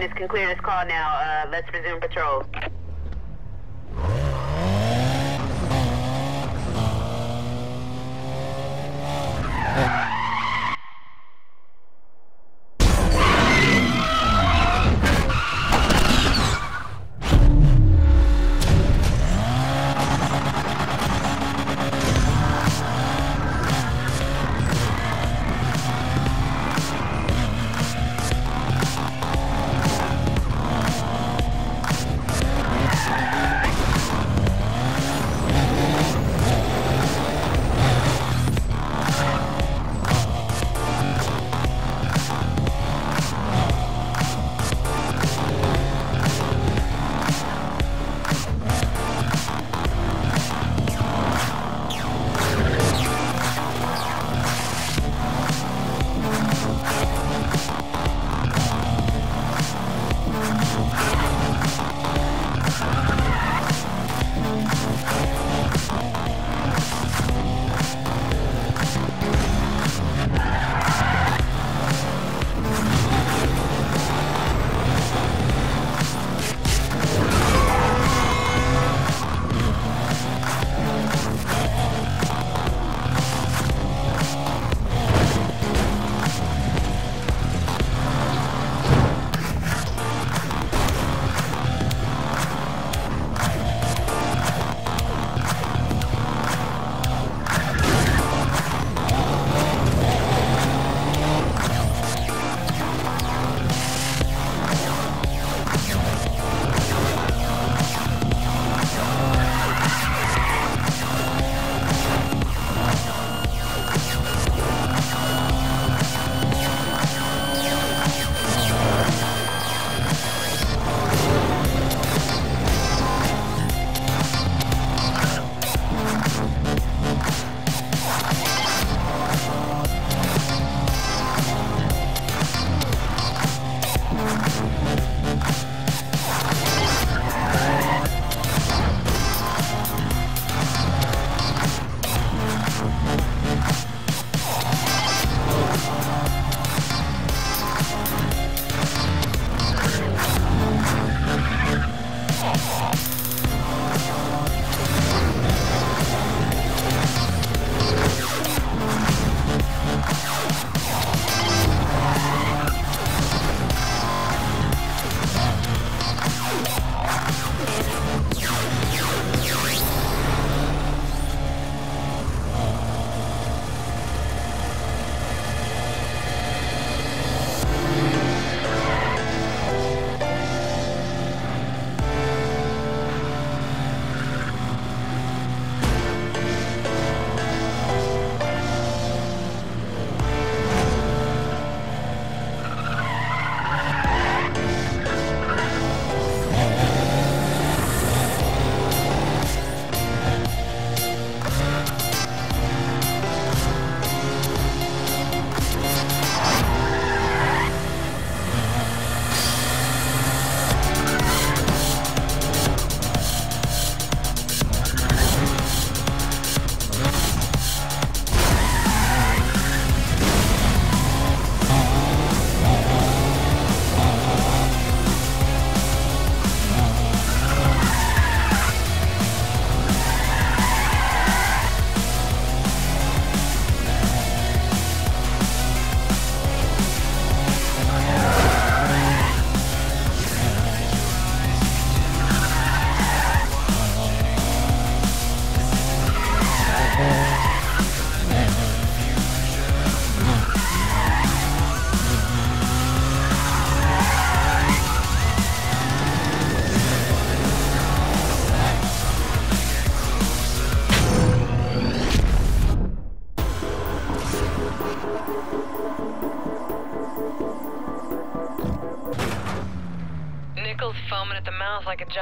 units can clear this call now. Uh, let's resume patrol.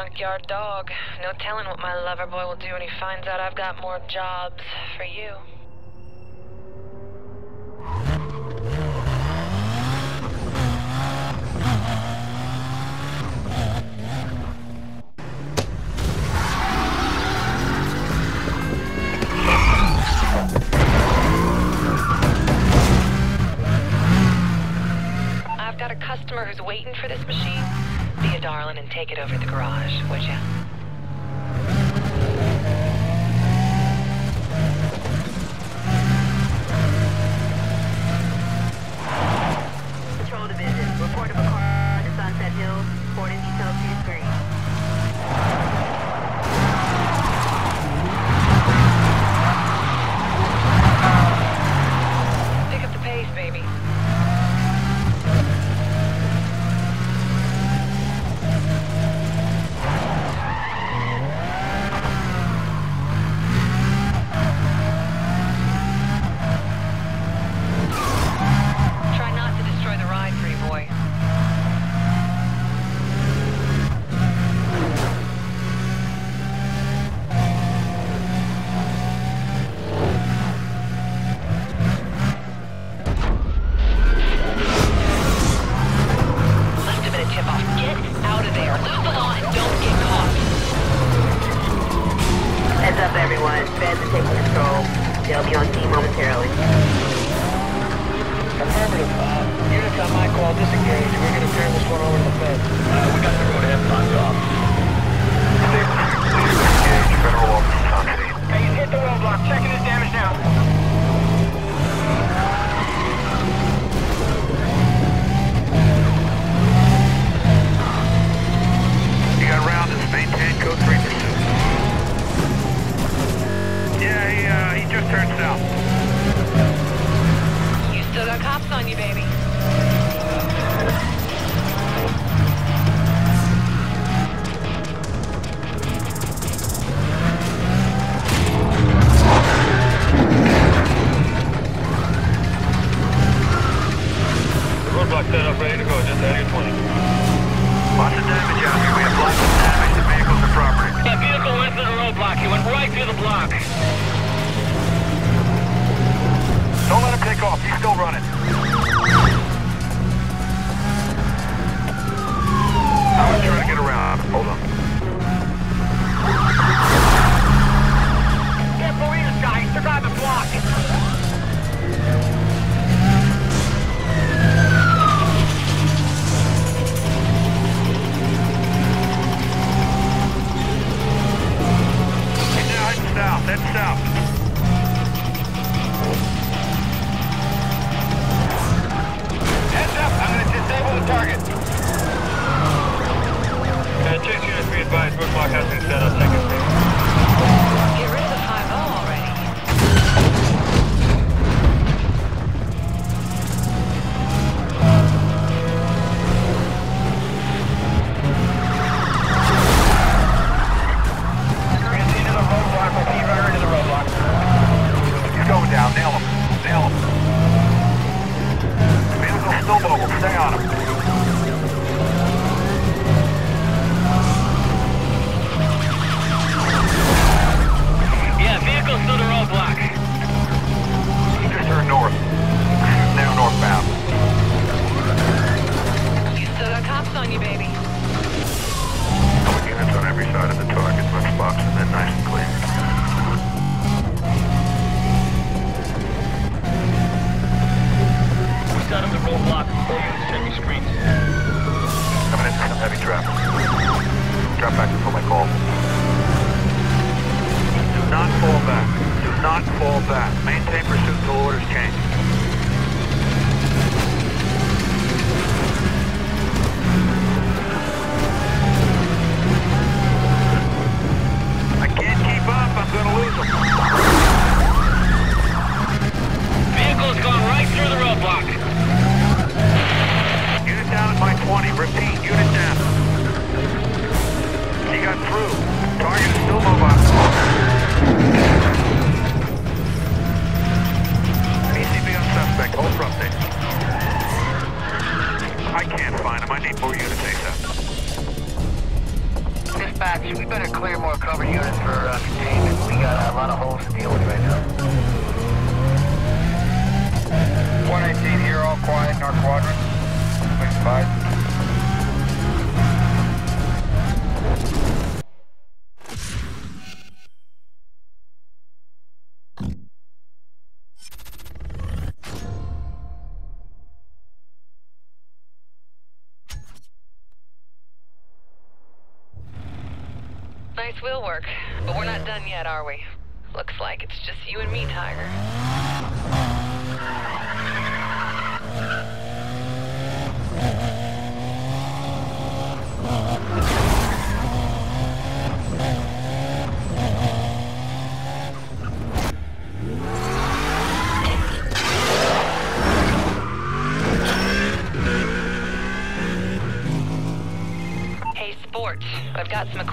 backyard dog. No telling what my lover boy will do when he finds out I've got more jobs for you. I've got a customer who's waiting for this Darlin and take it over to the garage, would you?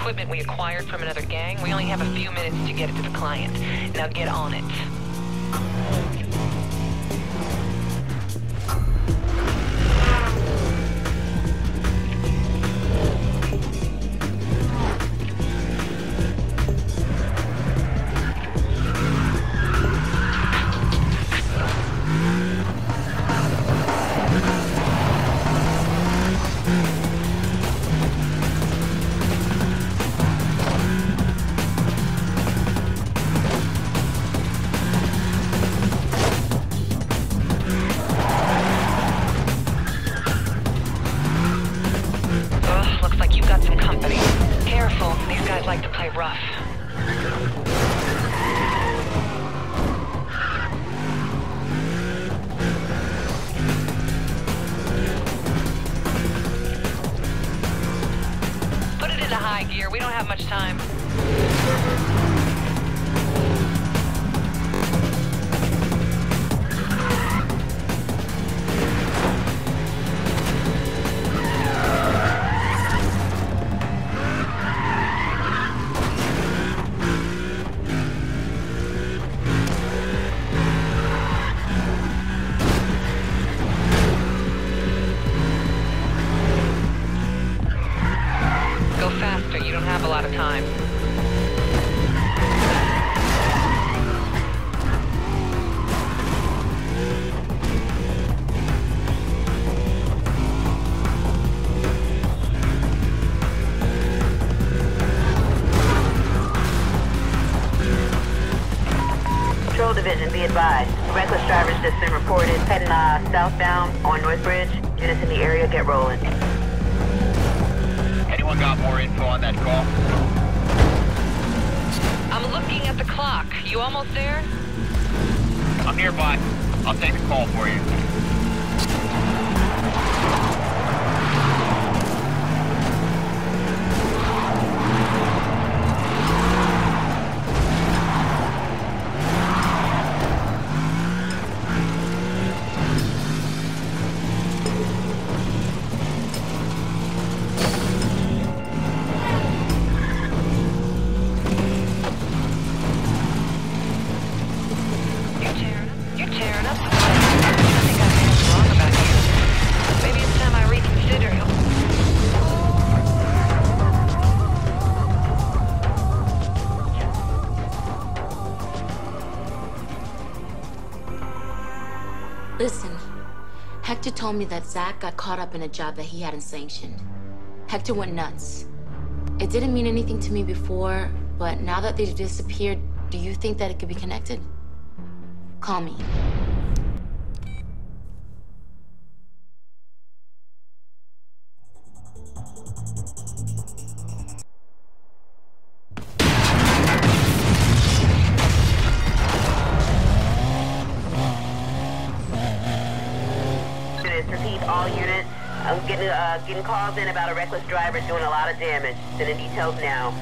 equipment we acquired from another gang. We only have a few minutes to get it to the client. Now get on it. told me that Zach got caught up in a job that he hadn't sanctioned. Hector went nuts. It didn't mean anything to me before, but now that they've disappeared, do you think that it could be connected? Call me. Getting calls in about a reckless driver doing a lot of damage. Sending details now.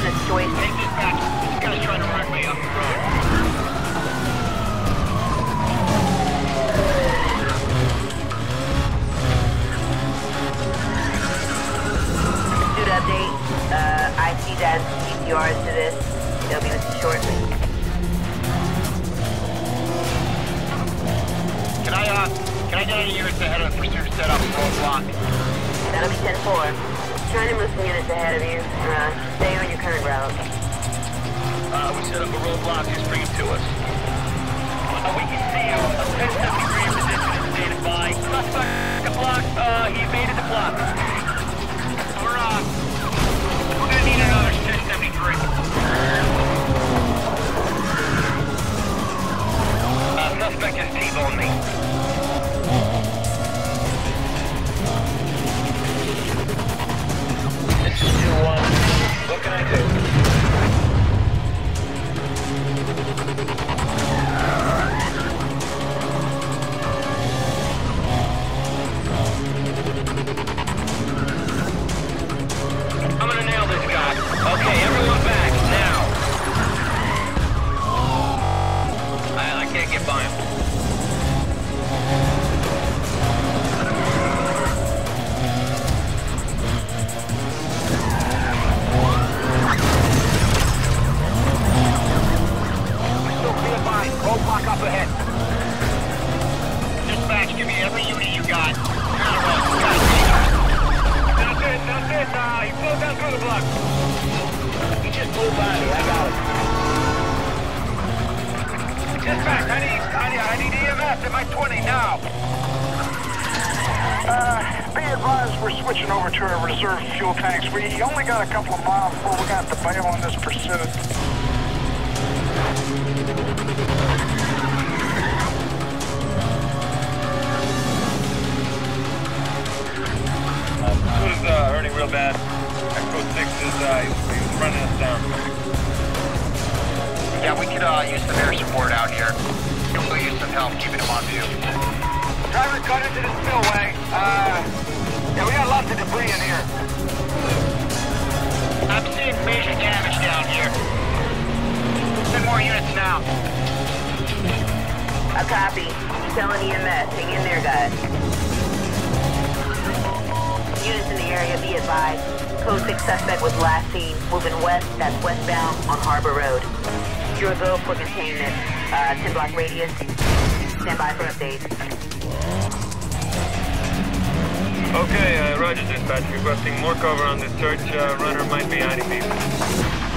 Situation. Take this back. This guy's trying to run me off the road. Update. Uh, I see that CPRs to this. They'll be with you shortly. Can I, uh, can I get any units ahead of the pursuit set up roadblock? That'll be 10-4. Trying to move some units ahead of you. Uh, stay on your current route. Uh, we set up a roadblock, just bring him to us. Uh, we can see you. Uh, 1073 in position and stated by. Suspect the block. Uh, he evaded the block. We're, uh, we're gonna need another 1073. Uh, suspect has T-boned me. What can I do? I'm gonna nail it. Uh, he down through the block. He just blew by me, I got it. Dispatch, I need, I need, I need EMS at my 20 now. Uh, be advised we're switching over to our reserve fuel tanks. We only got a couple of miles before we got to bail on this pursuit. Uh, hurting real bad? Echo 6 is uh, he's, he's running us down. Yeah, we could uh, use some air support out here. We'll use some help keeping him on view. Driver cut into the spillway. Uh, yeah, we got lots of debris in here. I'm seeing major damage down here. Send more units now. A copy. Telling EMS. Hang in there, guys. Area, be advised. Code 6 suspect was last seen moving west, that's westbound on Harbor Road. You're go for containment. Uh, 10 block radius. Stand by for updates. Okay, uh, Roger dispatch. Requesting more cover on this search. Uh, runner might be hiding people.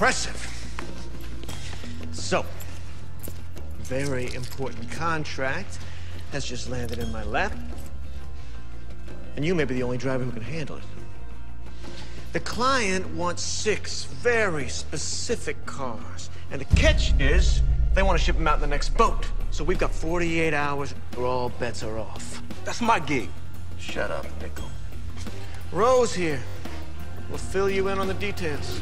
Impressive. So, very important contract has just landed in my lap. And you may be the only driver who can handle it. The client wants six very specific cars. And the catch is, they want to ship them out in the next boat. So we've got 48 hours, or all bets are off. That's my gig. Shut up, Nickel. Rose here. We'll fill you in on the details.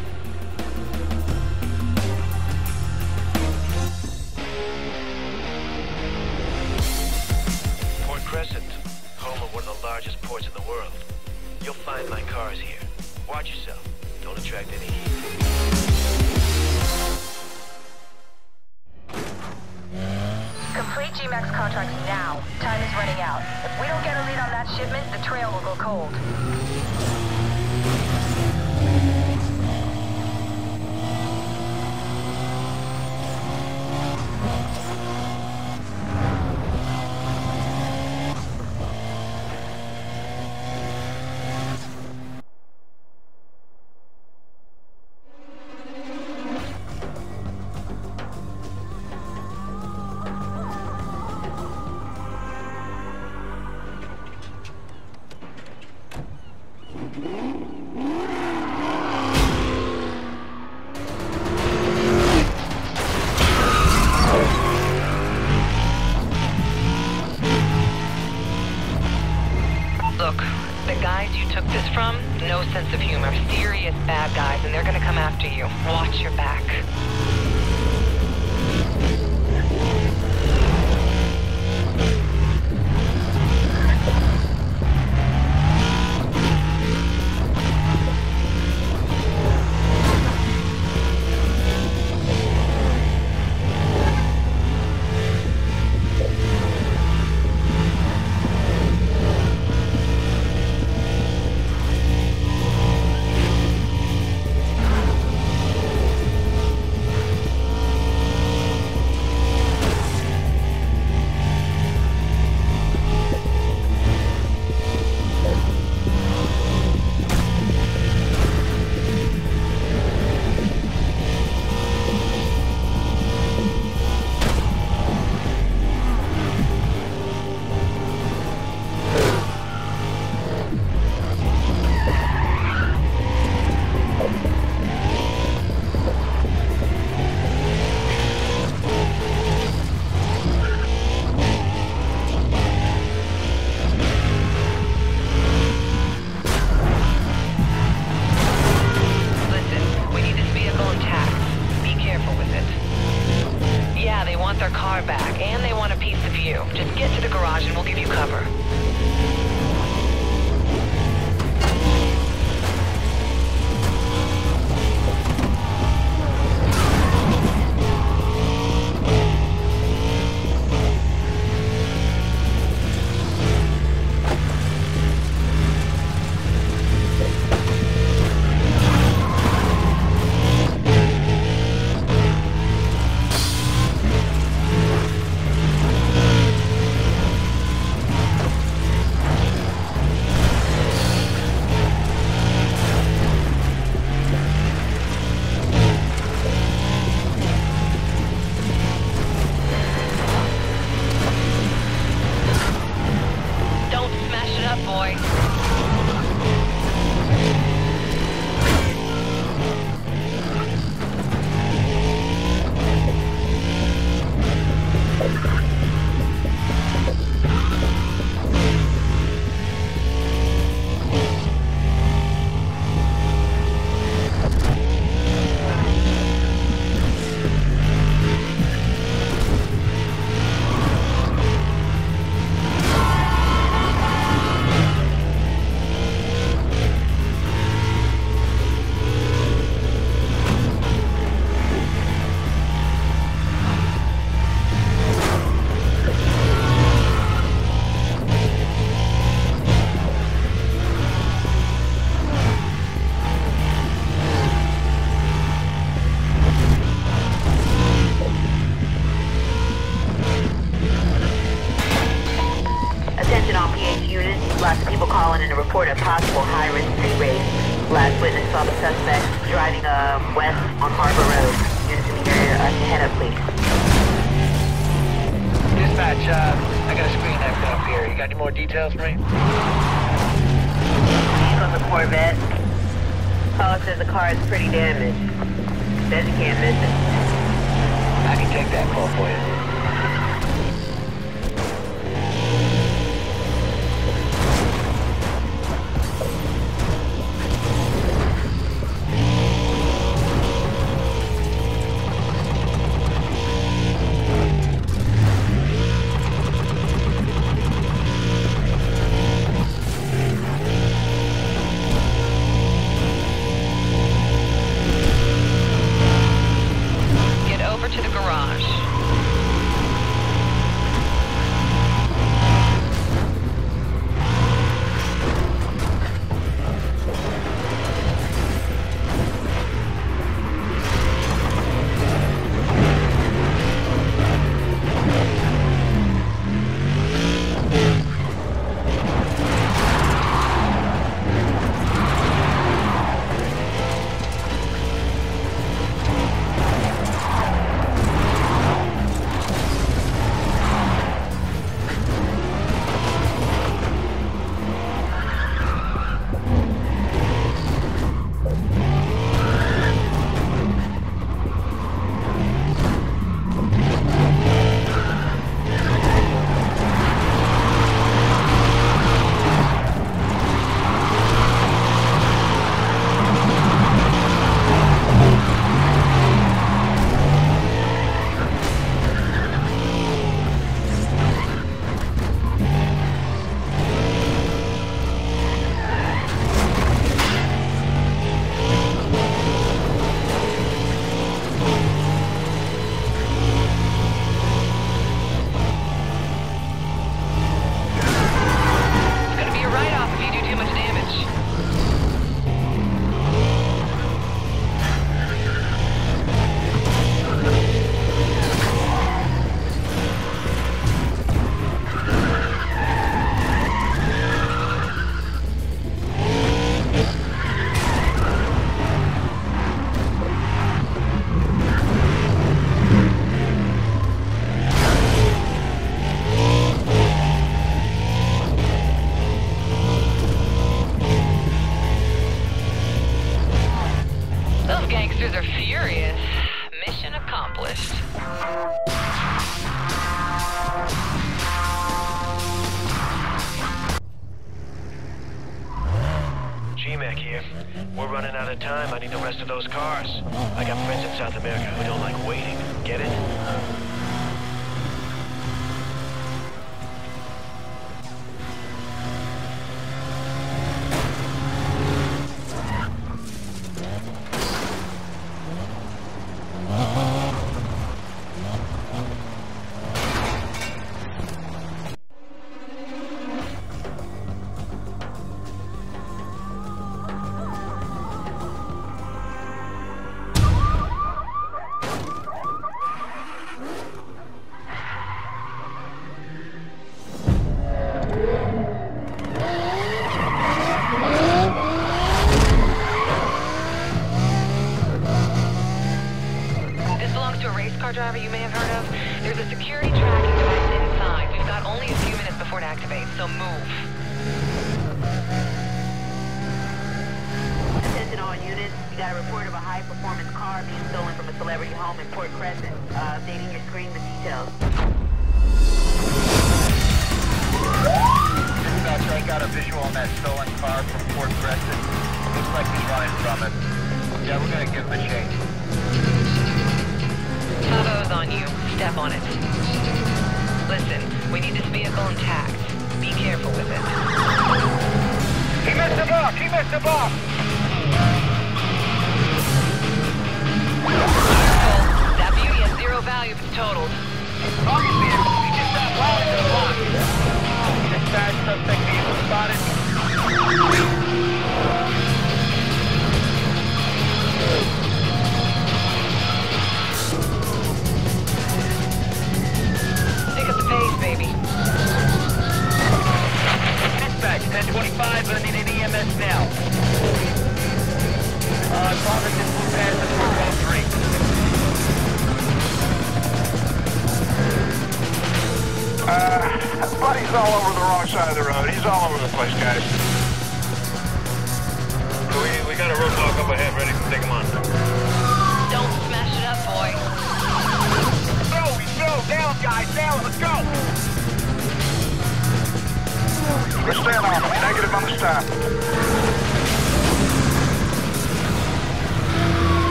Those cars. I got friends in South America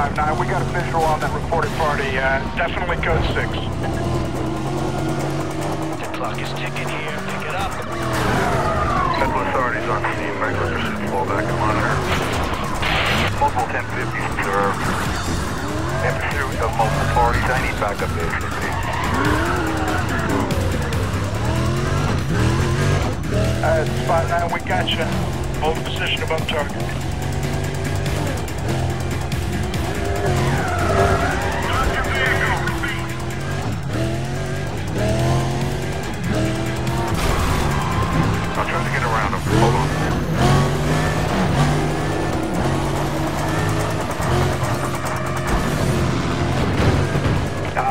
559. We got a visual on that reported party. Uh, definitely code 6. The clock is ticking here. Pick it up. Central authorities on scene. Regular pursuit. Fall back and monitor. Multiple 1050s observed. In pursuit of multiple parties. I need backup activity. Uh, spot 9, we got you. Hold position above target.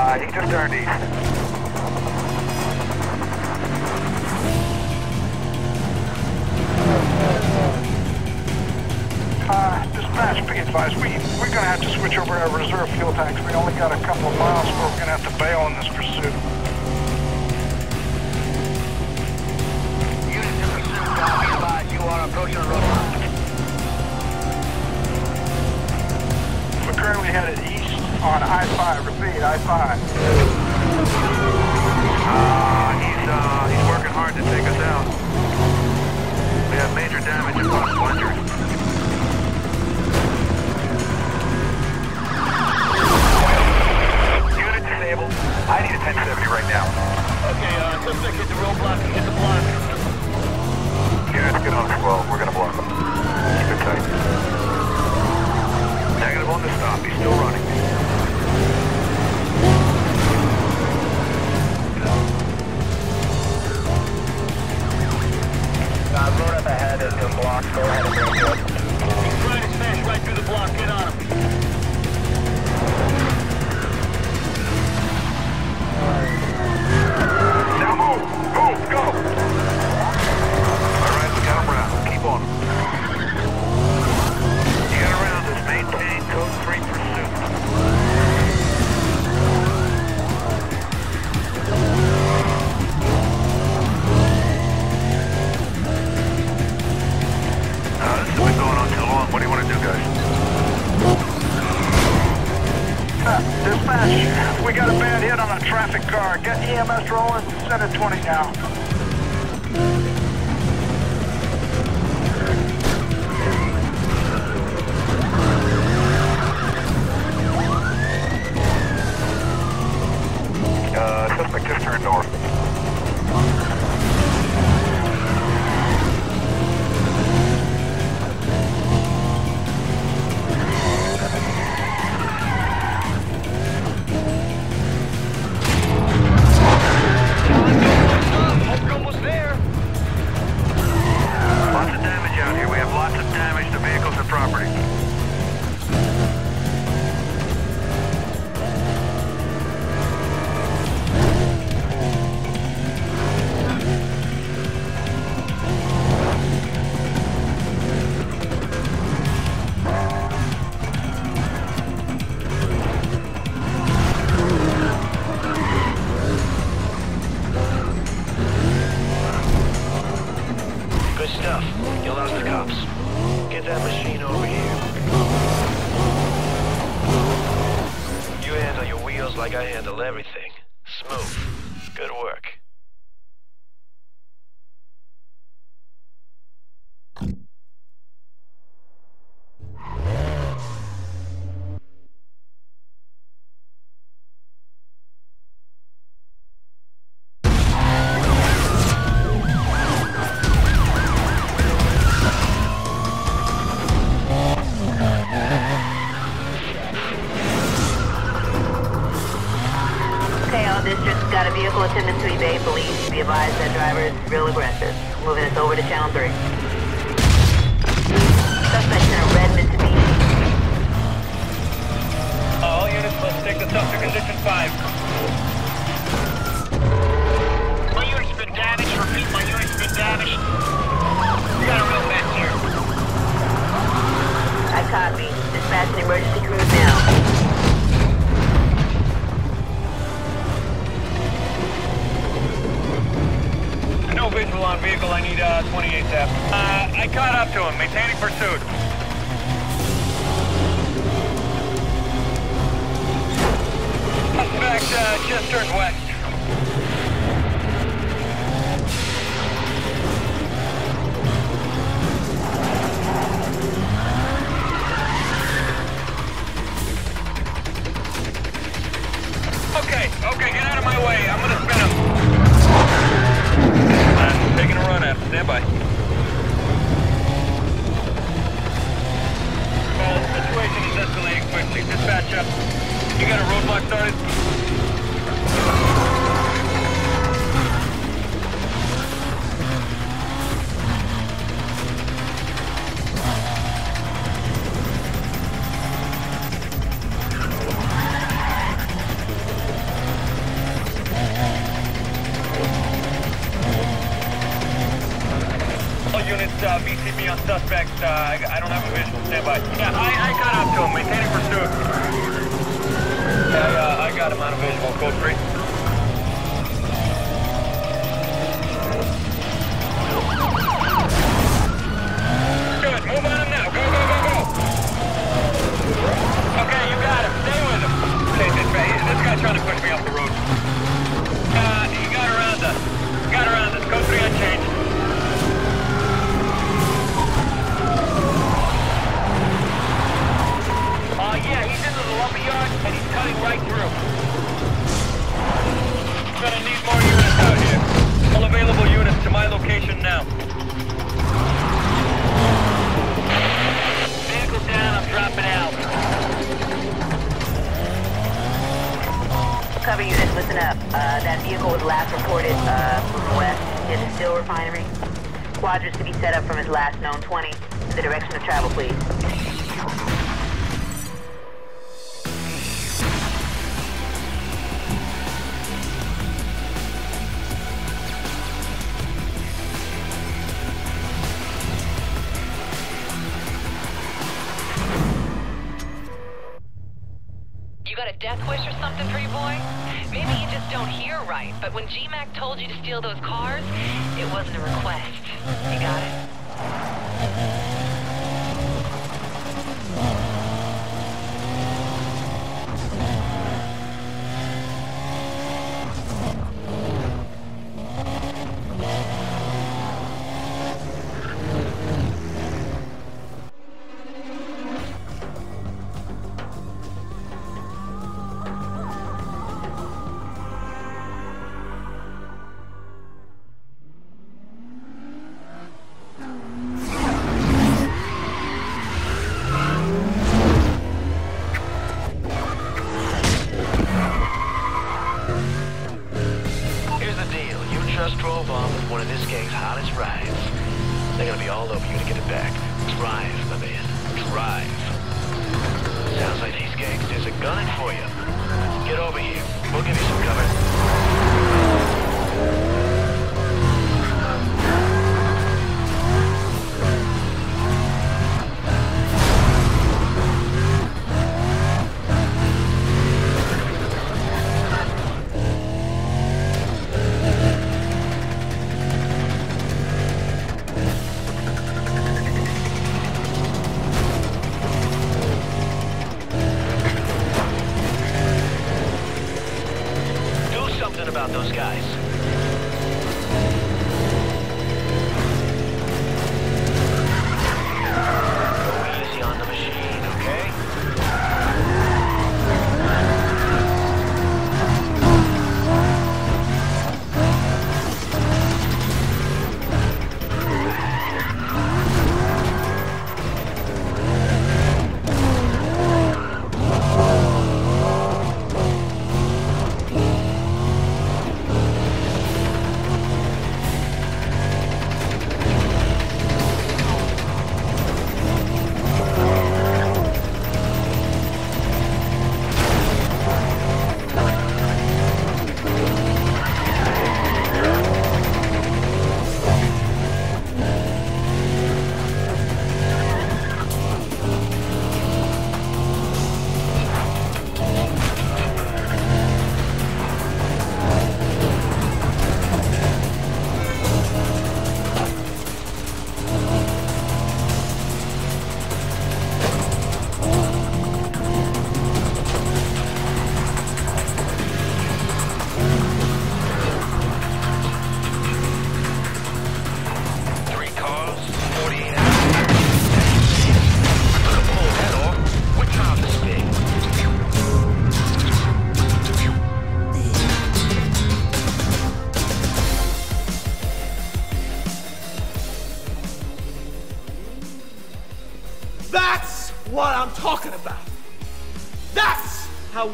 Uh, he just turned east. Uh, dispatch, be advised, we, we're gonna have to switch over our reserve fuel tanks. We only got a couple of miles before we're gonna have to bail in this pursuit. Unit pursuit, be advised, you are approaching roadblock. We're currently headed on I-5. Repeat, I-5. Uh, he's, uh, he's working hard to take us out. We have major damage and possible. Unit disabled. I need a 1070 right now. Okay, uh, suspect hit the roadblock and hit the block. Units, get on the 12. We're gonna block them. Keep it tight. Negative on the stop. He's still running. Road up ahead is in blocks. Go ahead and it. He's trying to smash right through the block. Get on him. Now move! Move! Go! we got a bad hit on a traffic car. Get EMS rolling, send it 20 now.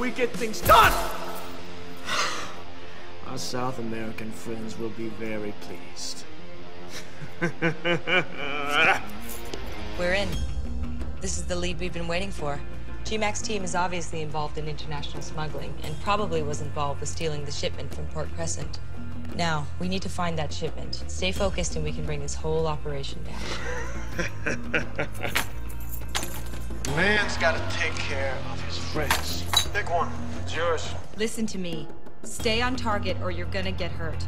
We get things done. Our South American friends will be very pleased. We're in. This is the lead we've been waiting for. G-Mac's team is obviously involved in international smuggling and probably was involved with stealing the shipment from Port Crescent. Now, we need to find that shipment. Stay focused and we can bring this whole operation down. Man's got to take care of his friends. Pick one. It's yours. Listen to me. Stay on target or you're gonna get hurt.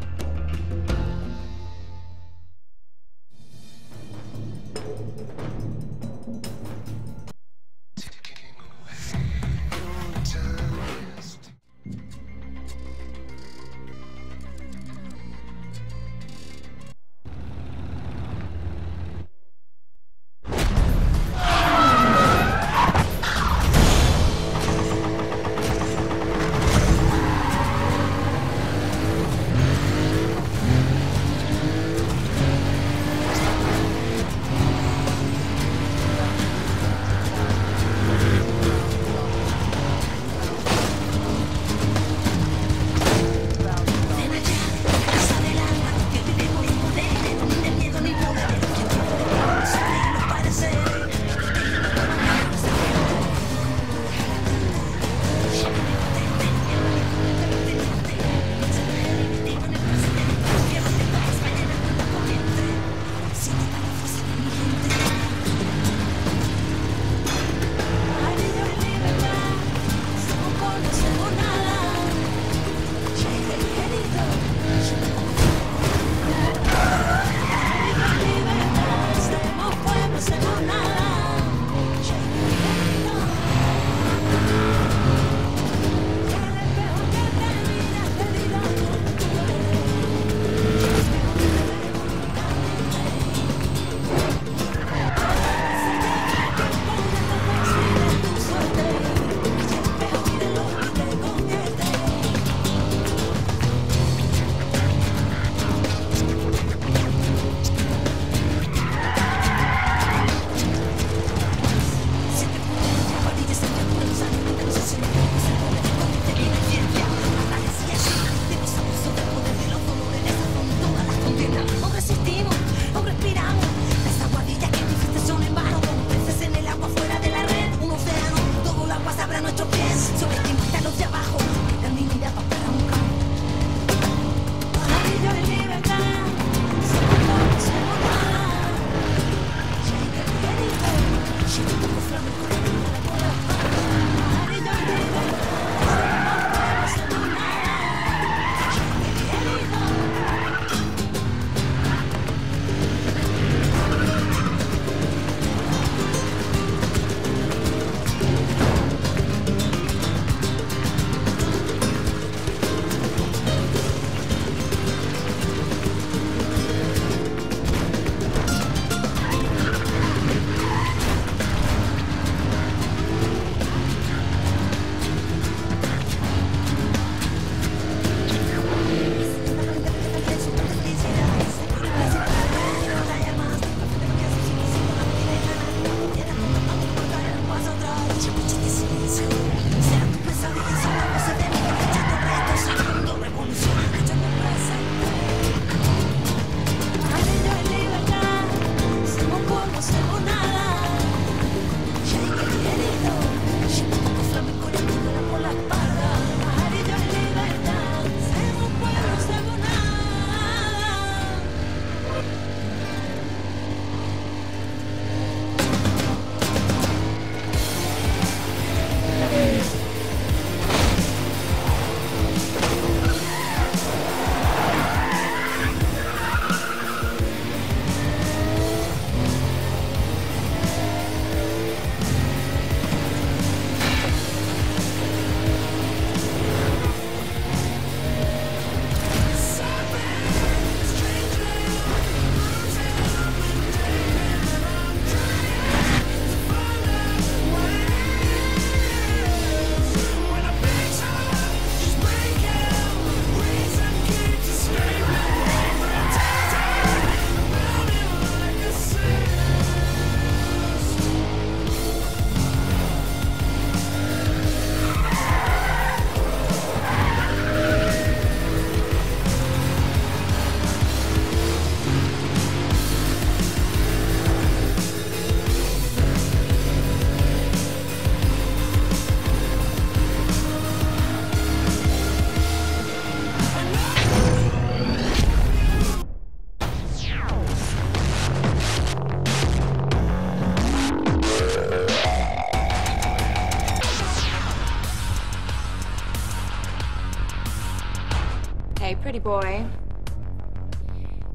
Boy.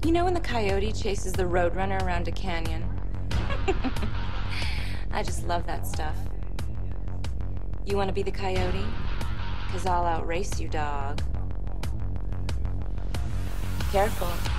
You know when the coyote chases the roadrunner around a canyon? I just love that stuff. You want to be the coyote? Because I'll outrace you, dog. Careful.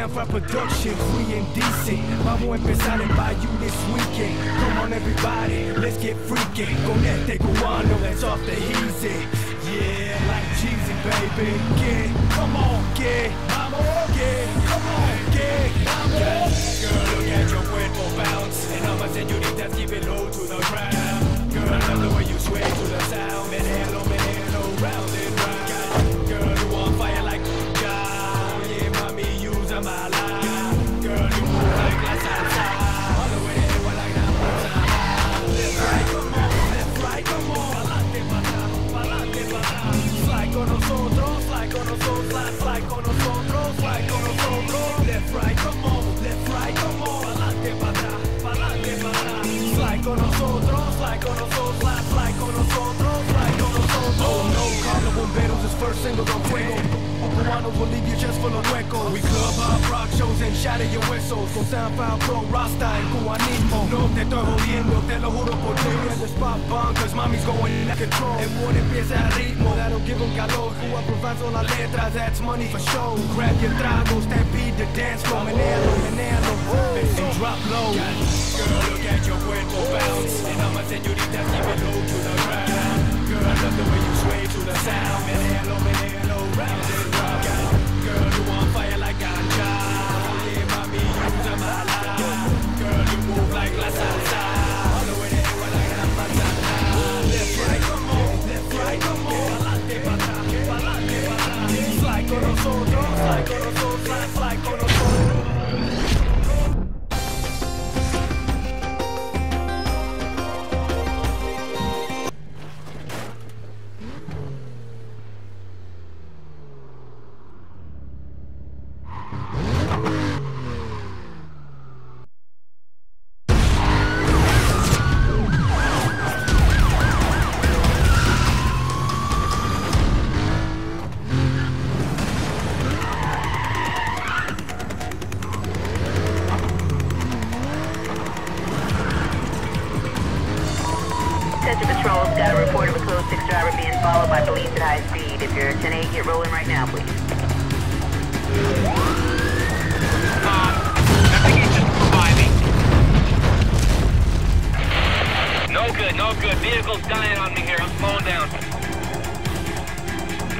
Libre. Sanfra Production, free and decent. Vamos a empezar en Bayou this weekend. Come on, everybody, let's get freaky. Con este cubano that's off the easy. Yeah, like Jeezy, baby. Get, come on, get, vamos, get, come on, get, vamos. Girl, look at your cuerpo bounce. And all my senoritas keep it low to the ground. Girl, I love the way you sway to the sound. Menelo, menelo, round and round. Bomberos, single on fuego. Cubanos will leave your chest full of huecos. We club up, rock shows and shatter your huesos. Con Soundfound Pro, Rasta and cubanismo. No te estoy jodiendo, te lo juro por Dios. The spot bomb, cause mommy's going in control. El boy empieza el ritmo, that'll give him calor. Cuba provides all las letras, that's money for show. Grab your tragos, stampede the dance floor. Menealo, menealo, oh. and drop low. Girl, look at your cuerpo bounce. And all my senoritas keep it low to the ground. Girl, I love the way you sway to the sound. Menealo, menealo,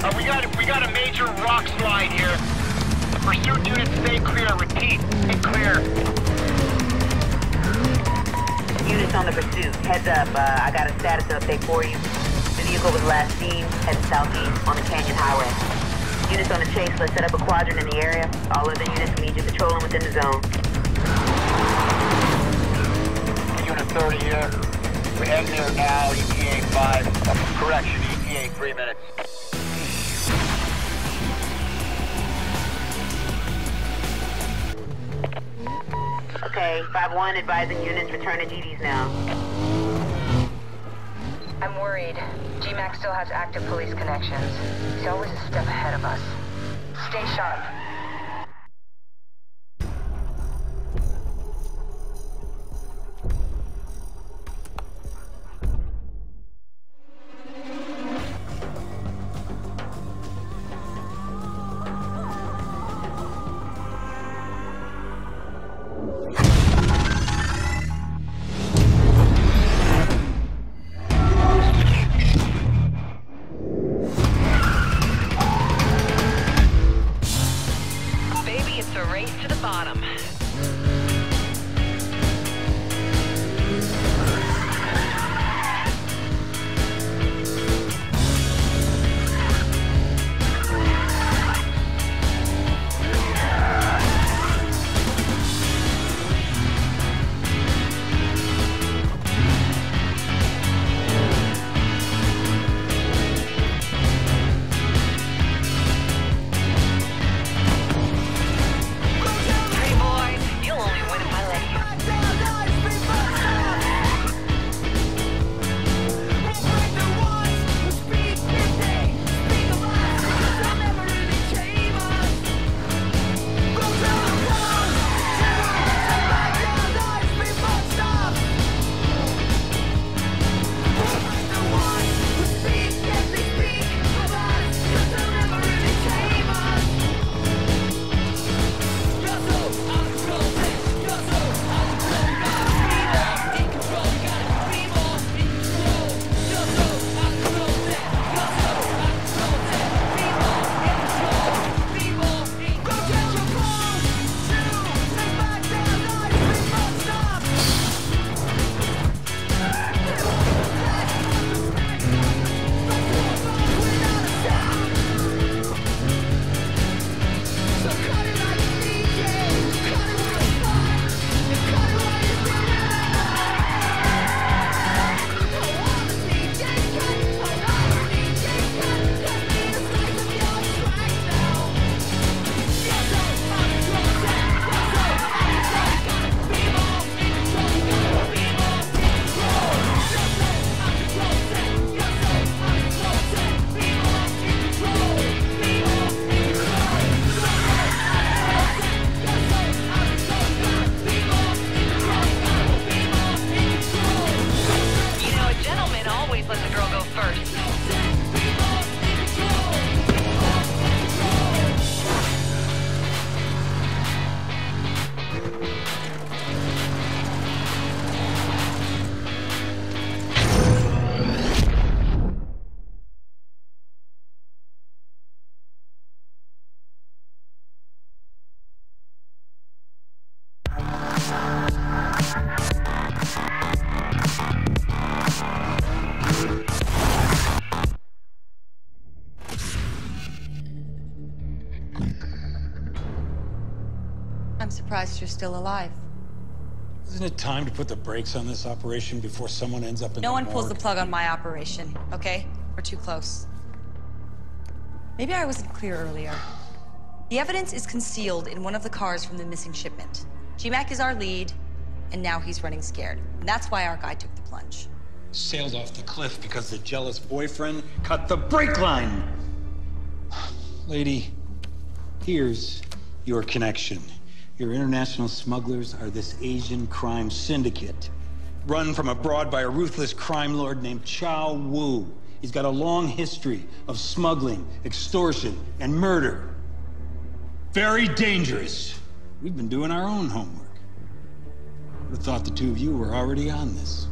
Uh, we got we got a major rock slide here. Pursuit units stay clear. Repeat, stay clear. Units on the pursuit. Heads up, uh, I got a status update for you. The vehicle was last seen heading southeast on the Canyon Highway. Units on the chase, let's set up a quadrant in the area. All other units we need you patrolling within the zone. Unit 30 here. We're heading here now, ETA 5. Correction, ETA 3 minutes. Okay, 5-1 advising units return to GDs now. I'm worried. G-Mac still has active police connections. He's always a step ahead of us. Stay sharp. Surprised you're still alive. Isn't it time to put the brakes on this operation before someone ends up in No the one pulls the plug on my operation, okay? We're too close. Maybe I wasn't clear earlier. The evidence is concealed in one of the cars from the missing shipment. G-Mac is our lead, and now he's running scared. And that's why our guy took the plunge. Sailed off the cliff because the jealous boyfriend cut the brake line. Lady, here's your connection. Your international smugglers are this Asian crime syndicate, run from abroad by a ruthless crime lord named Chau Wu. He's got a long history of smuggling, extortion, and murder. Very dangerous. We've been doing our own homework. Would have thought the two of you were already on this.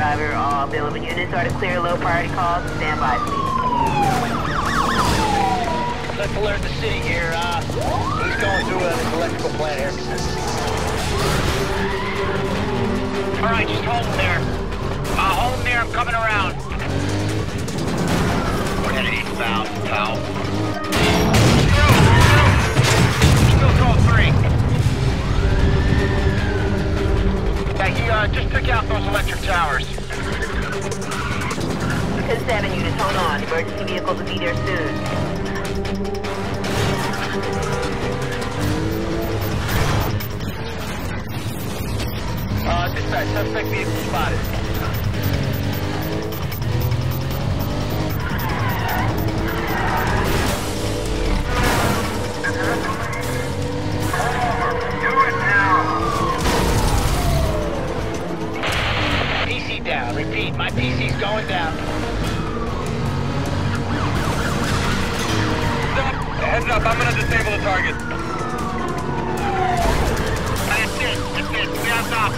Driver. All available units are to clear low priority Emergency vehicles will be there soon. Uh, dispatch, suspect vehicle spotted. PC down. Repeat, my PC's going down. Heads up, I'm gonna disable the target. That's it. That's it. Stand up.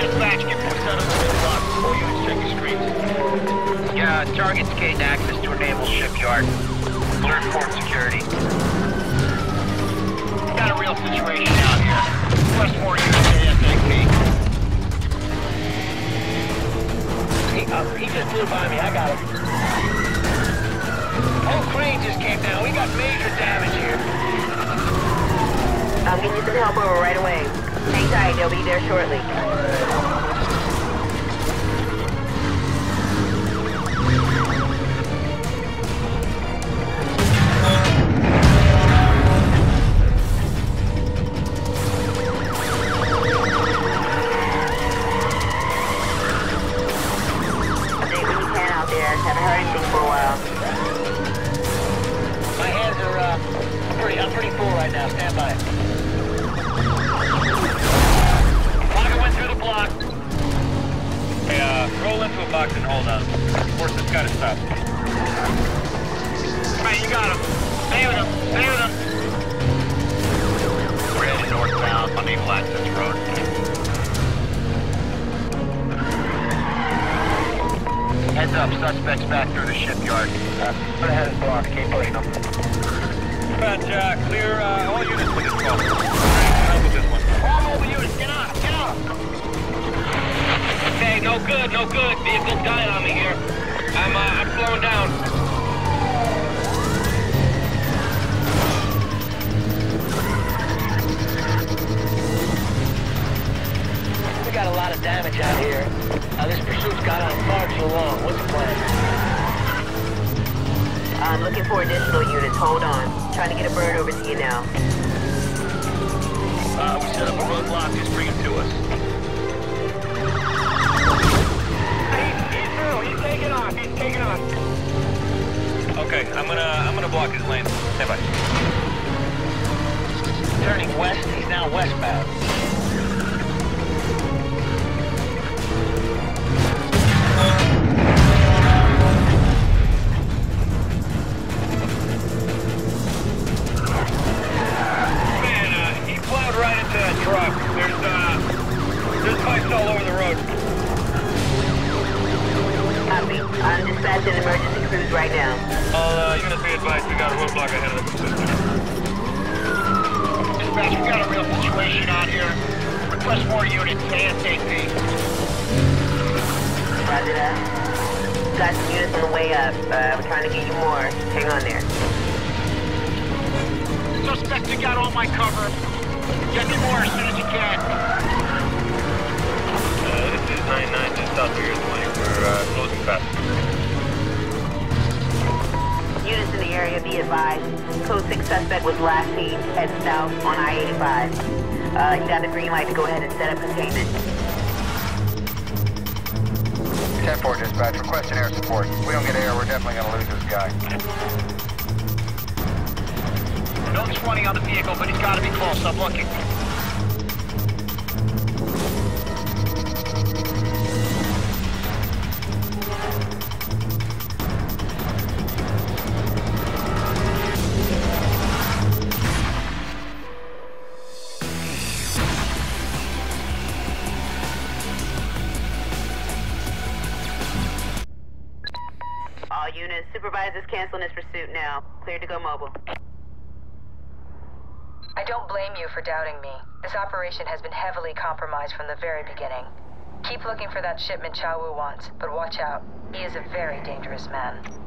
Dispatch, get me set up the block. All units check your screens. Yeah, target's gained access to a naval shipyard. Alert port security. Got a real situation out here. Request more units ASAP. He, uh, he just flew by me. I got him. Whole crane just came down. We got major damage here. I'm getting you some help over right away. Hang tight, they'll be there shortly. I'm looking for additional units. Hold on. Trying to get a bird over to you now. Uh, we set up a roadblock. Just bring him to us. He's, through. He's taking off. He's taking off. Okay, I'm gonna, I'm gonna block his lane. Stand by. Turning west. He's now westbound. All over the road. Copy. I'm dispatching emergency crews right now. All, uh, units be advised, we got a roadblock ahead of us. Dispatch, we got a real situation out here. Request more units ASAP. Roger that. Got some units on the way up. Uh, we're trying to get you more. Hang on there. Suspect, you got all my cover. Get me more as soon as you can. Uh, this is 99 just south of your lane. We're, uh, closing fast. Units in the area be advised. Code 6 suspect was last seen heading south on I-85. Uh, you got the green light to go ahead and set up containment. 10-4 dispatch, requesting air support. If we don't get air, we're definitely gonna lose this guy. No 20 on the vehicle, but he's got to be close. I'm looking. You for doubting me. This operation has been heavily compromised from the very beginning. Keep looking for that shipment Chau Wu wants, but watch out. He is a very dangerous man.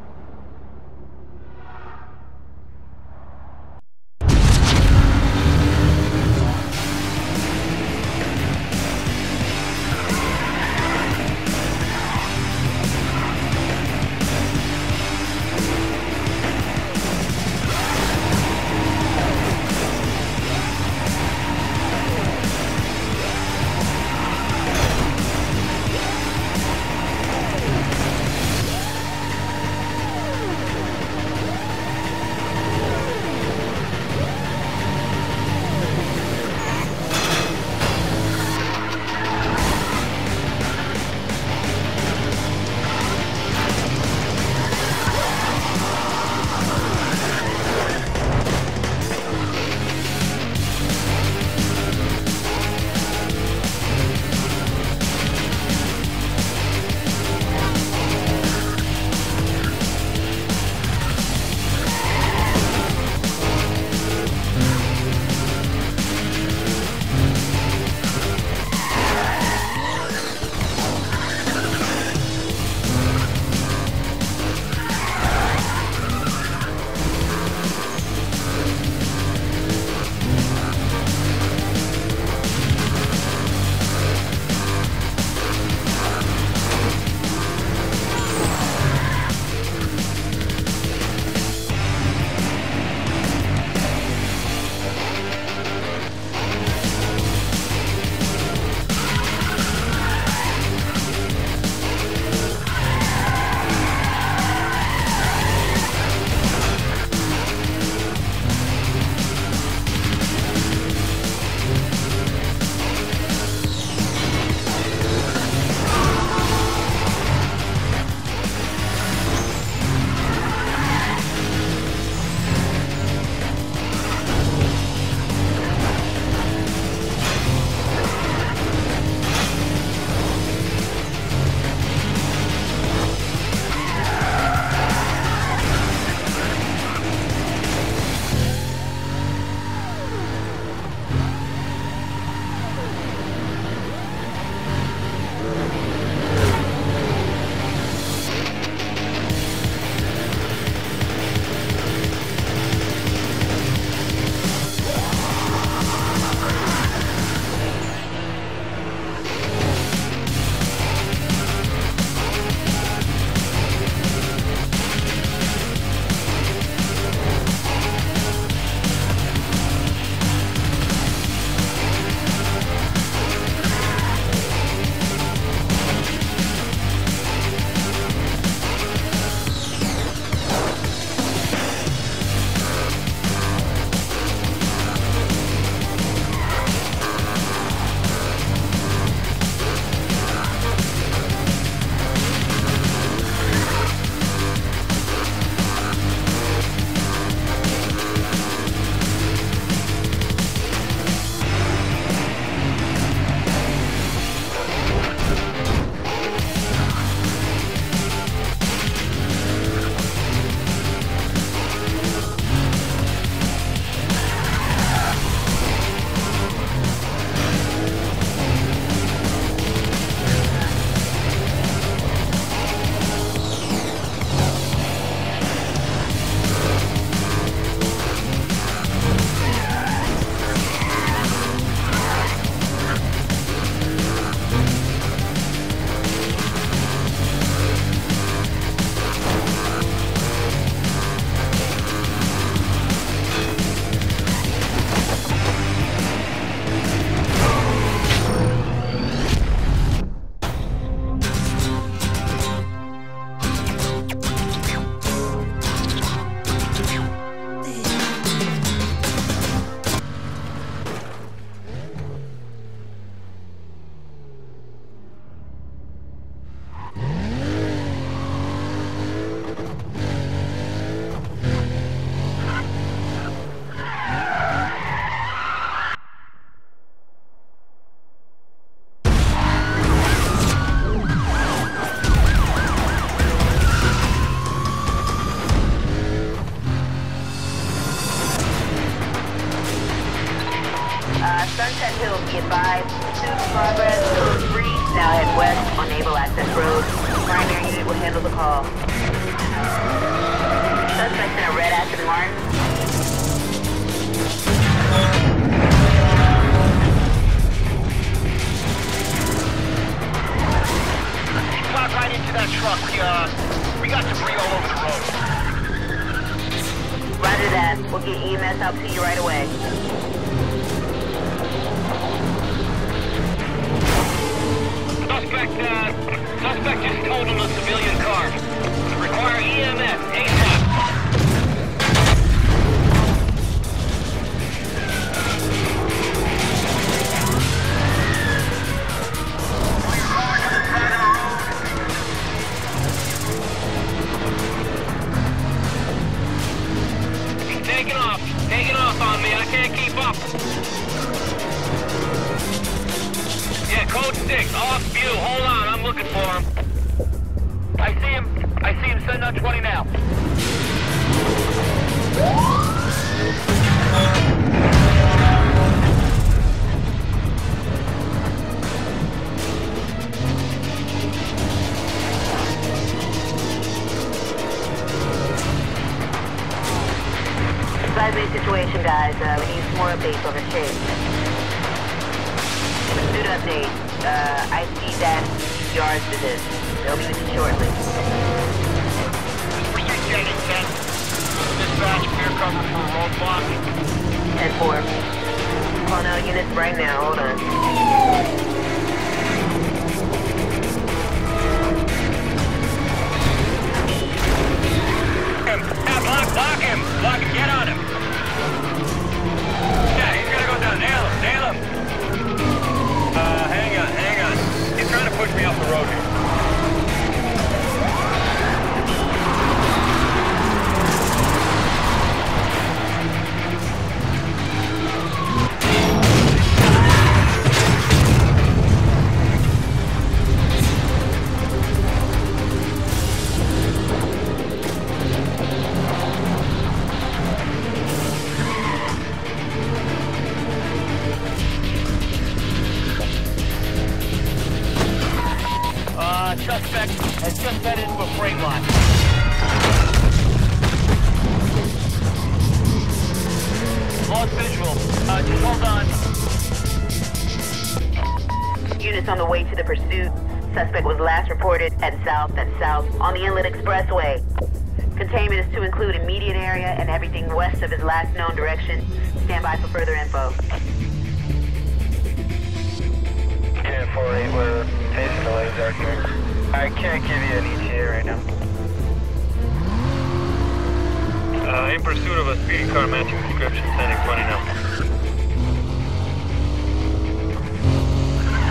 in pursuit of a speeding car matching description 10 20 now.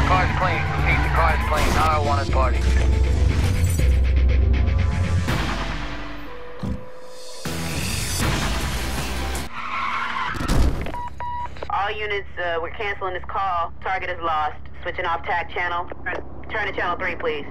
Car's plane, repeat, the car's plane, not our wanted party. All units, uh, we're canceling this call. Target is lost. Switching off tac channel. Turn to channel 3, please.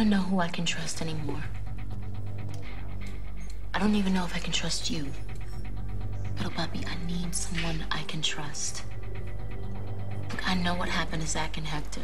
Don't know who I can trust anymore. I don't even know if I can trust you. Little Bobby, I need someone I can trust. Look, I know what happened to Zach and Hector.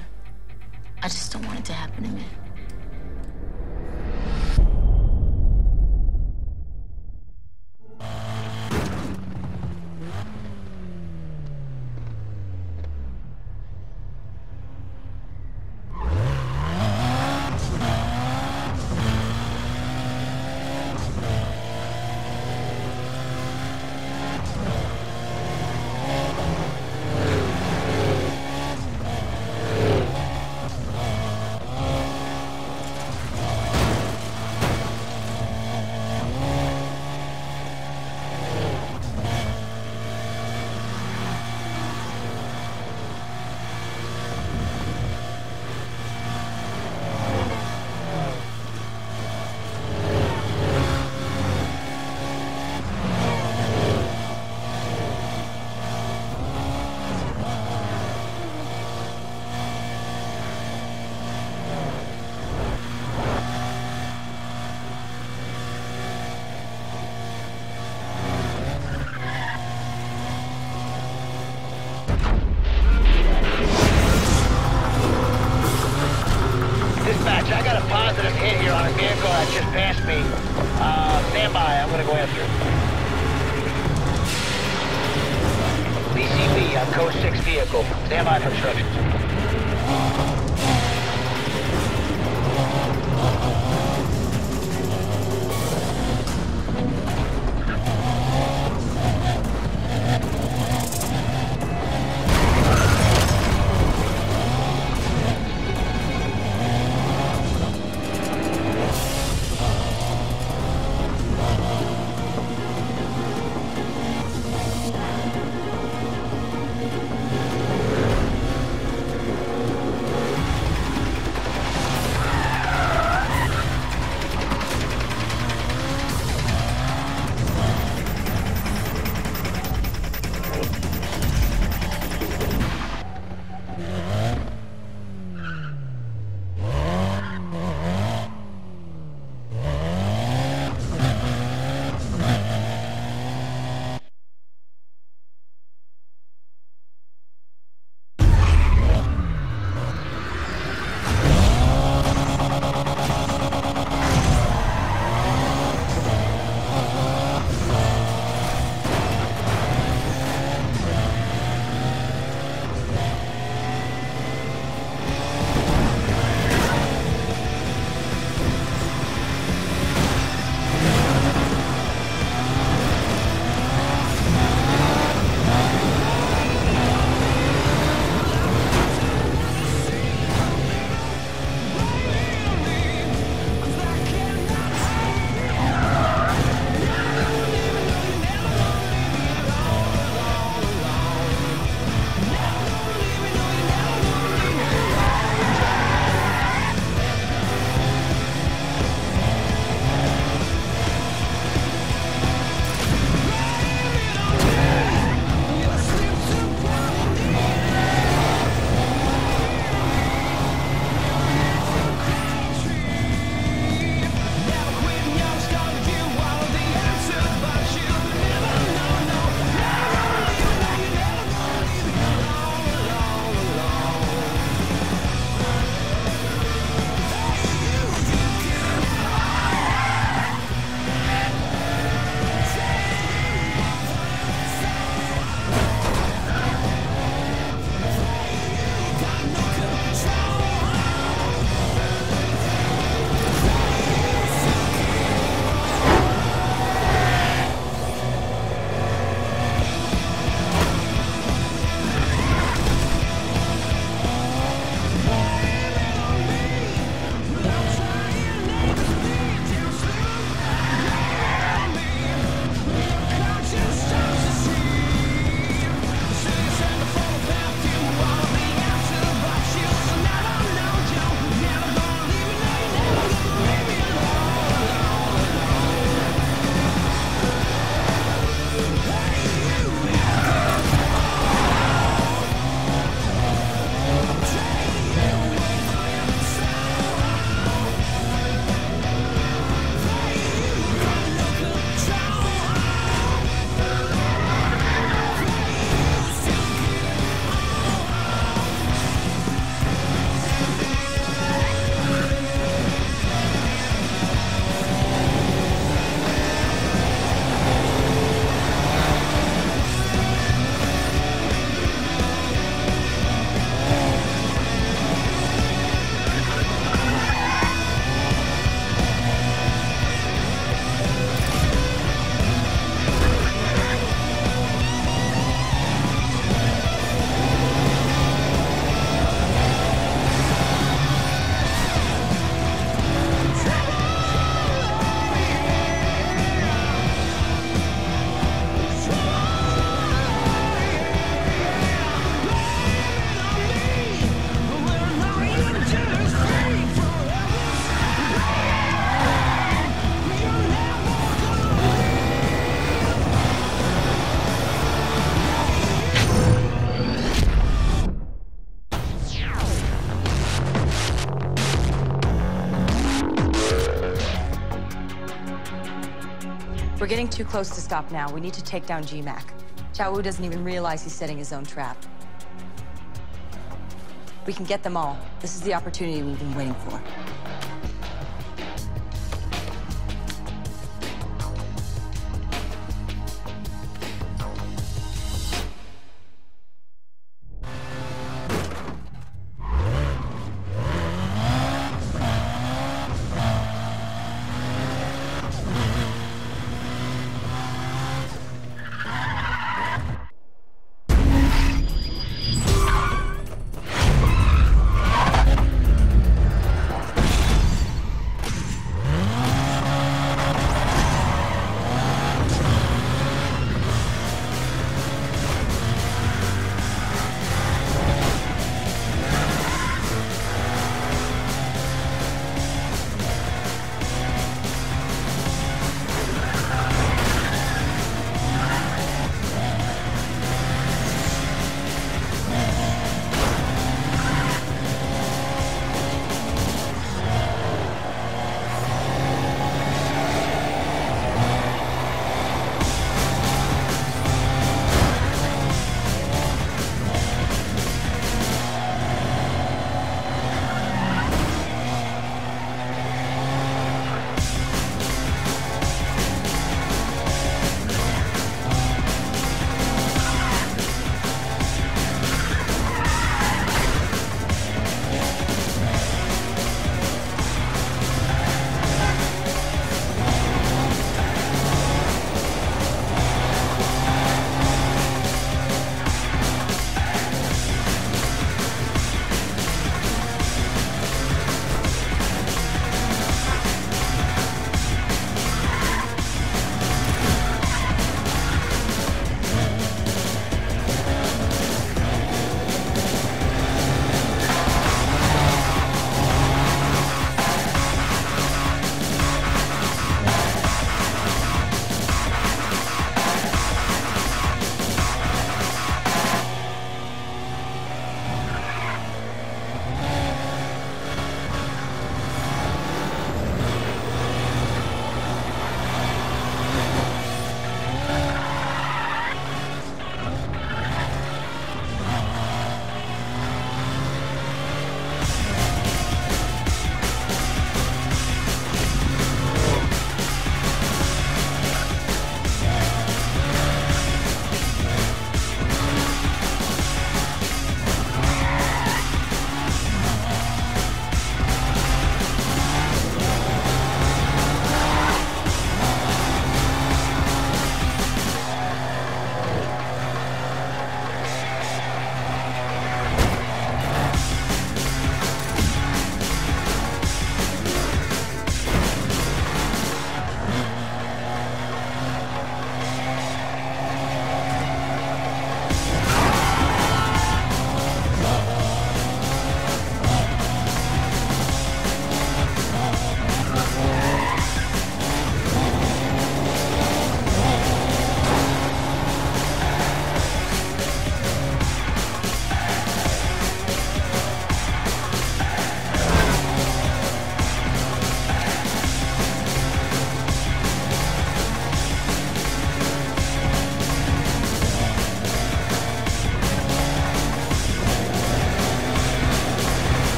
Getting too close to stop now. We need to take down G-Mac. Chau Wu doesn't even realize he's setting his own trap. We can get them all. This is the opportunity we've been waiting for.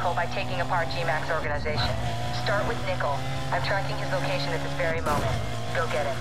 By taking apart G-Mac's organization. Start with Nickel. I'm tracking his location at this very moment. Go get him.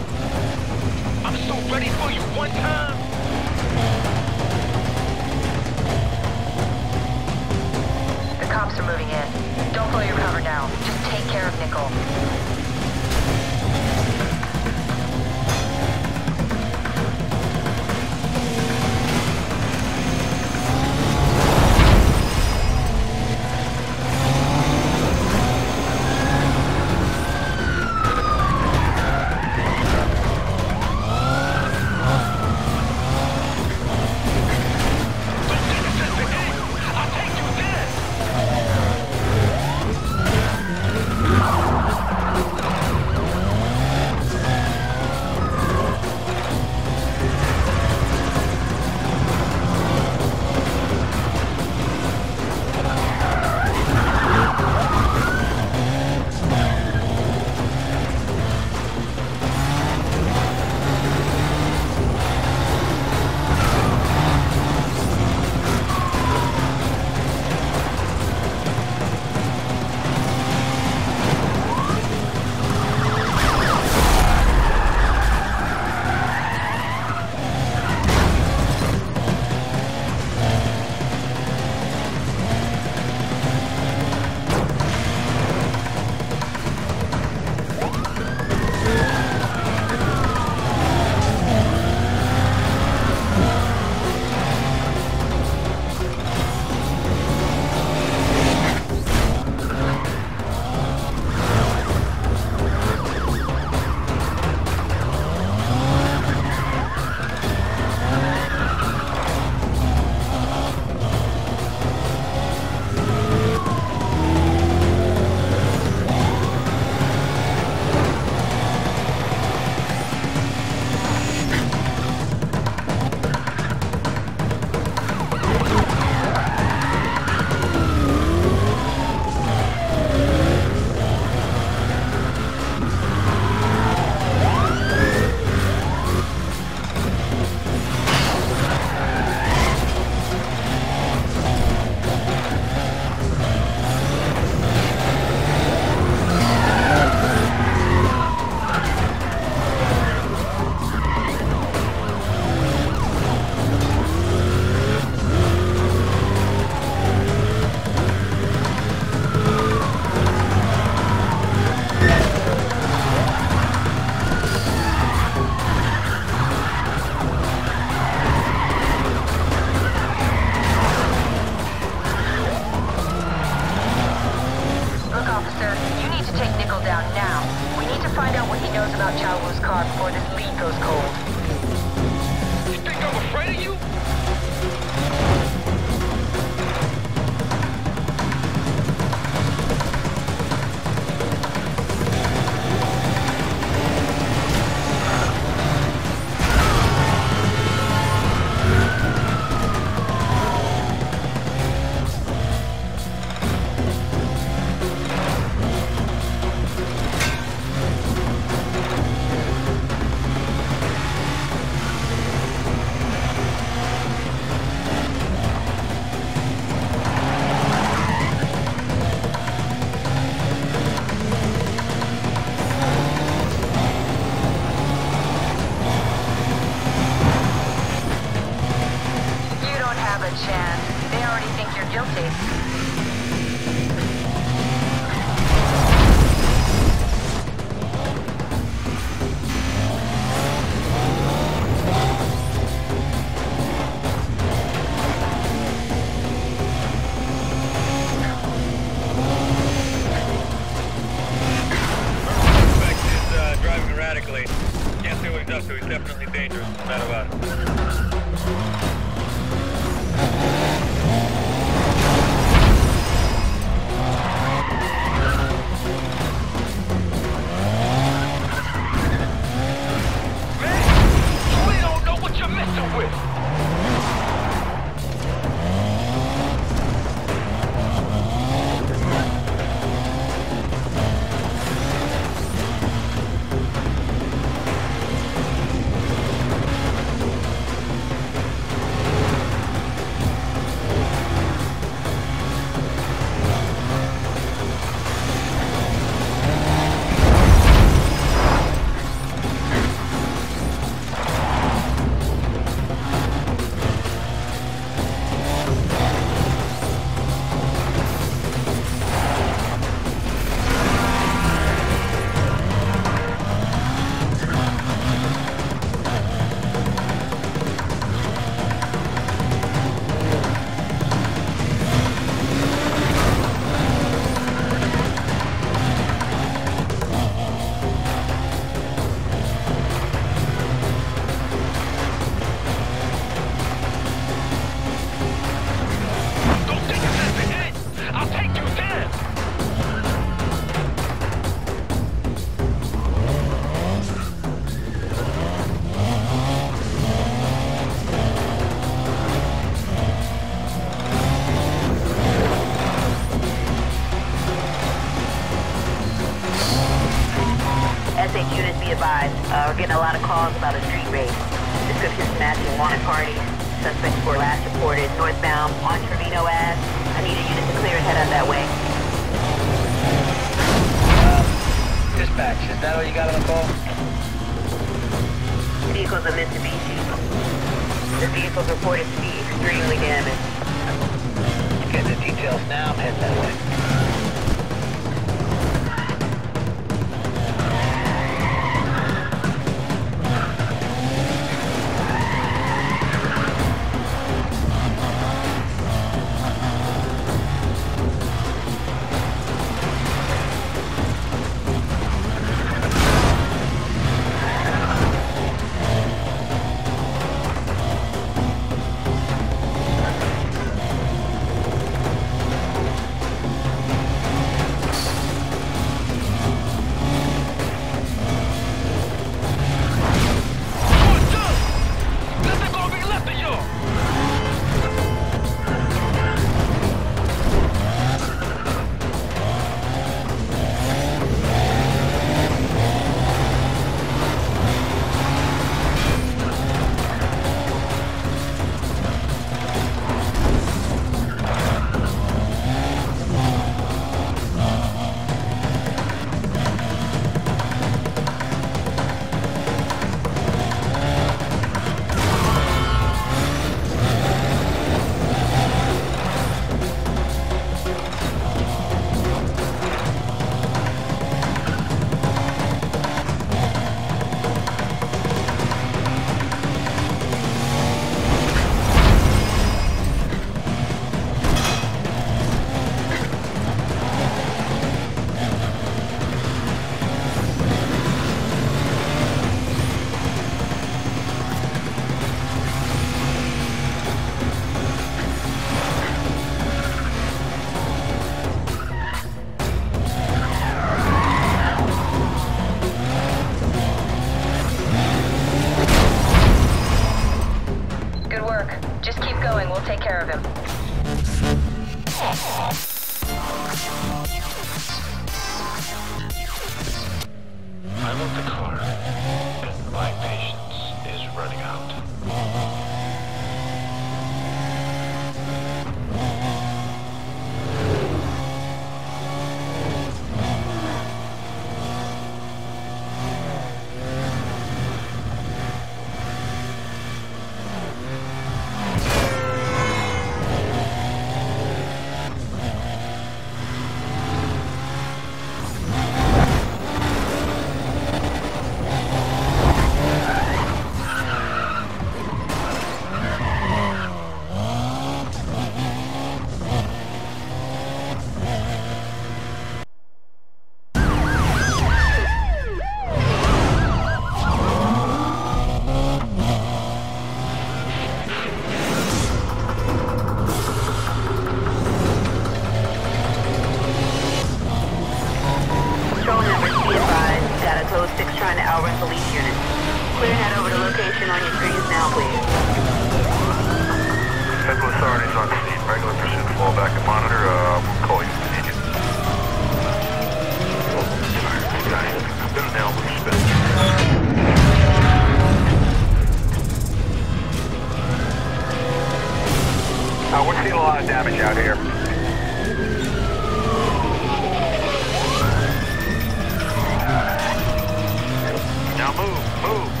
Move,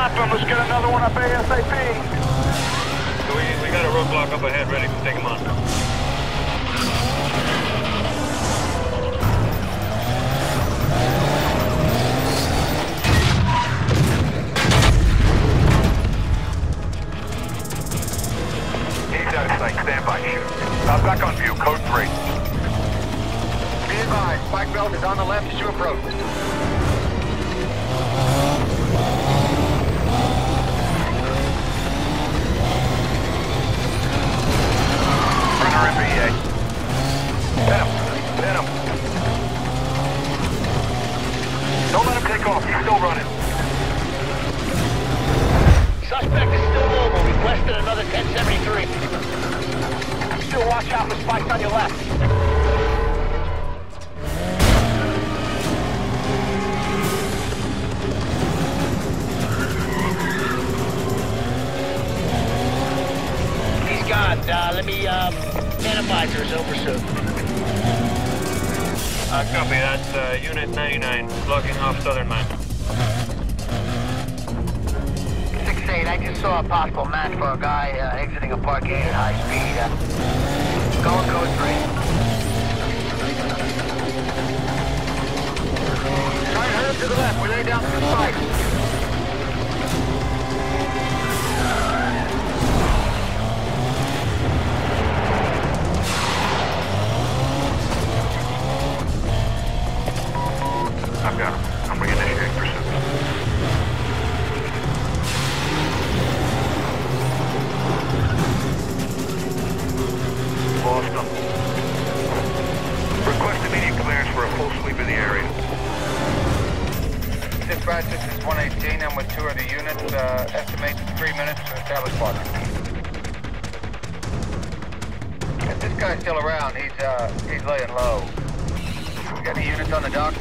stop him. Let's get another one up ASAP. We, we got a roadblock up ahead ready to take him on. He's out of sight. Stand by, shoot. I'm back on view. Code 3. Be advised. Spike belt is on the left as you approach. Don't let him take off. He's still running. Suspect is still mobile. Another 1073. Still watch out for spikes on your left. Uh, let me. Uh, analyzers over soon. Uh, copy, that's uh, Unit 99, blocking off Southern Line. 6-8, I just saw a possible match for a guy uh, exiting a parkade at high speed. Uh, going code 3. Try and to the left, we're laying down to the Dispatch, 118. I'm with two of the units. Uh, estimate three minutes to establish quadrant. If this guy's still around, he's uh, he's laying low. Got any units on the dock?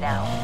Now.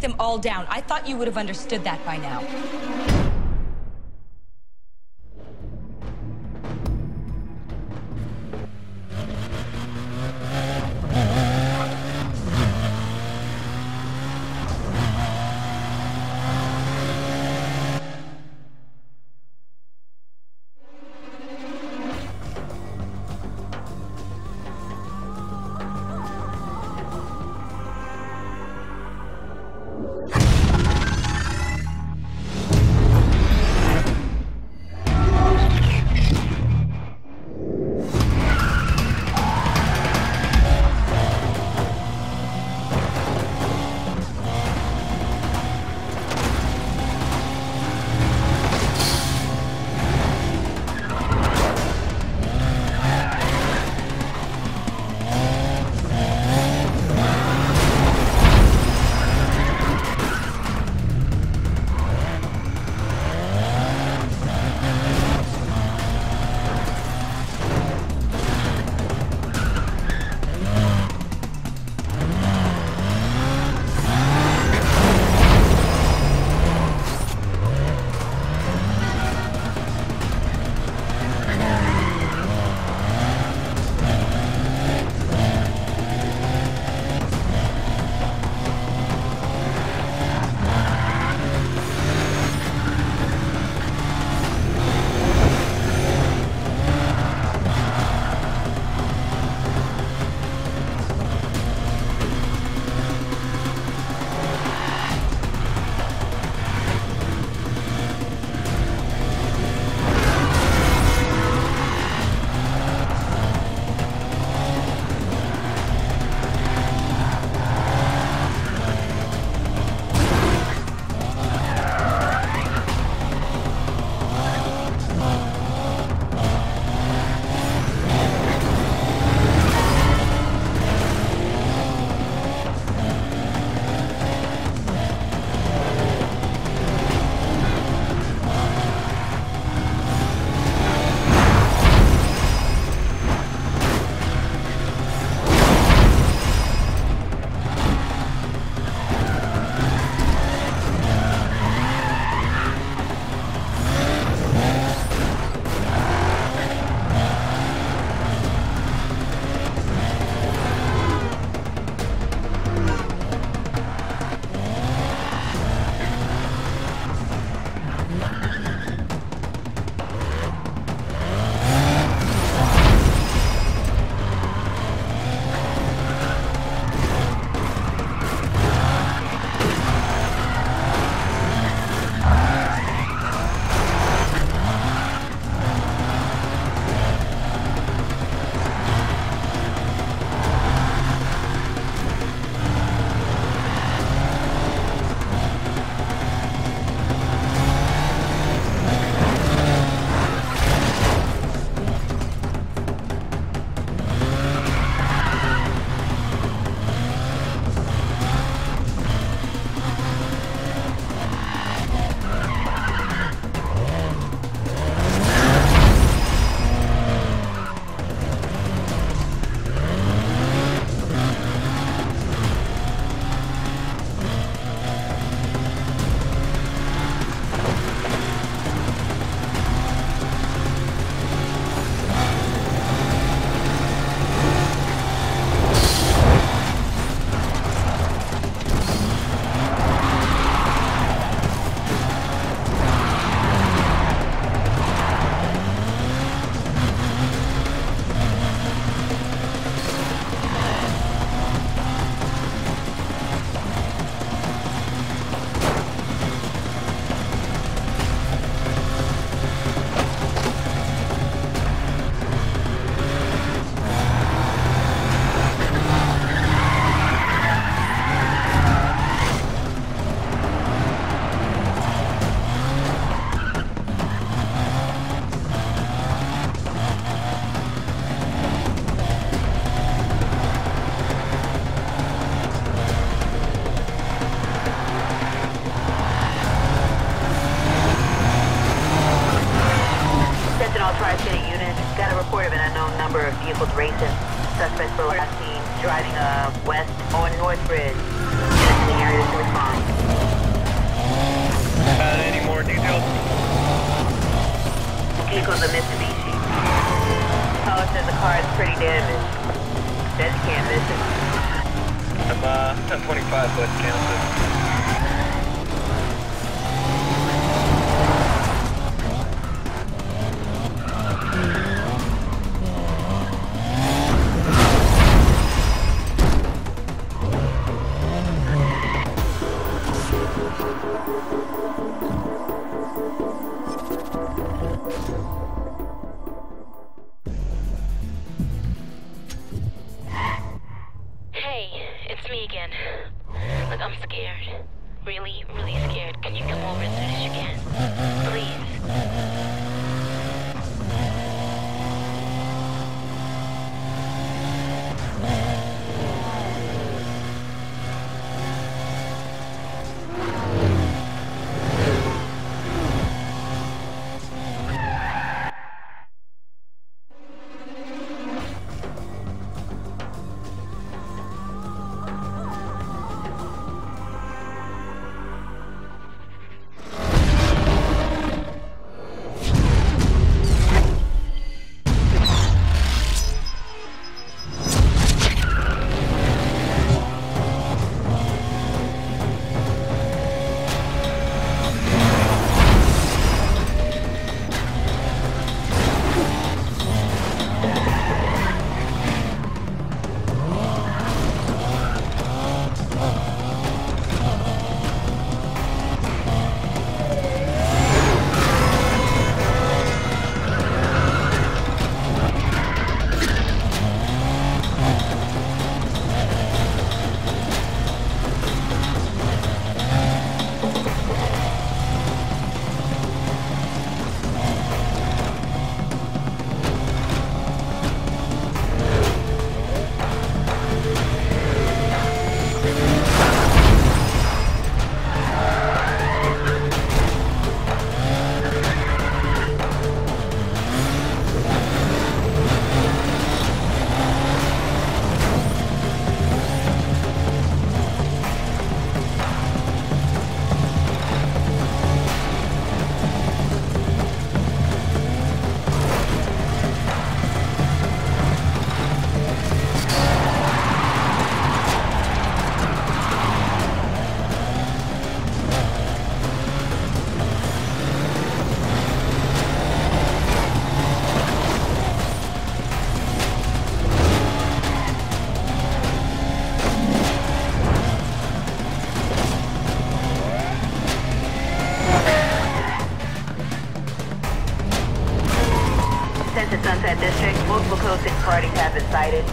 Take them all down. I thought you would have understood that by now.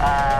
Been